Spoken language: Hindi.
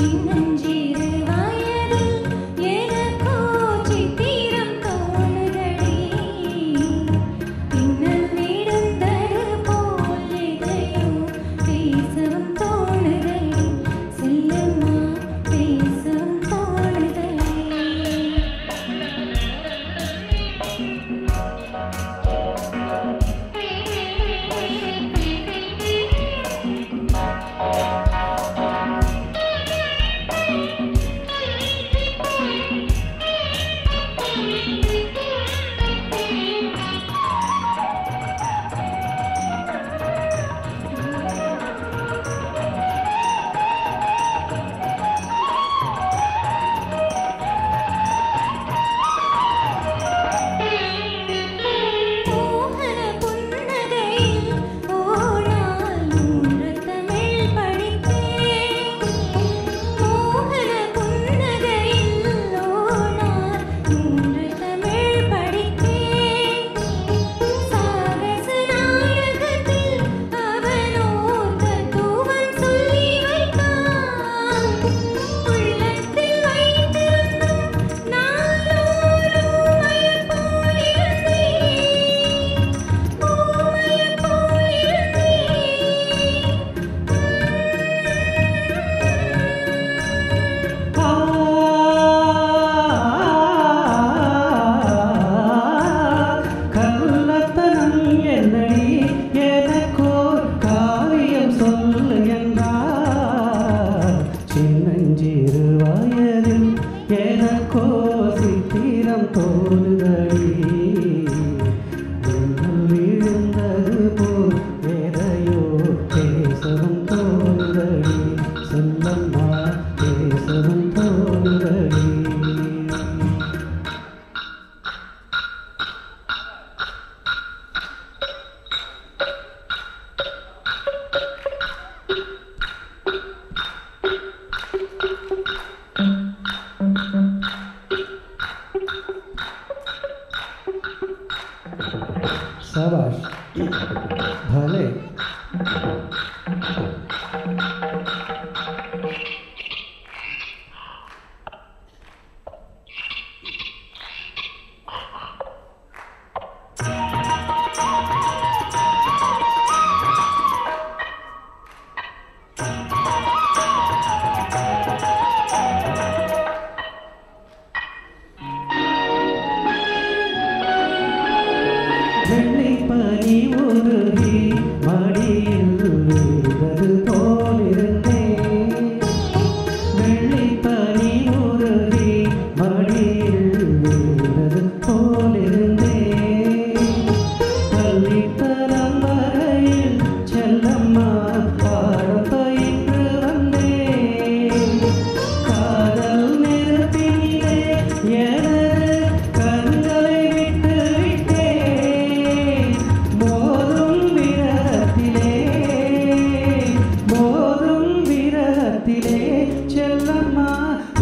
Jin and Jin. शाबाश भले। 见了吗？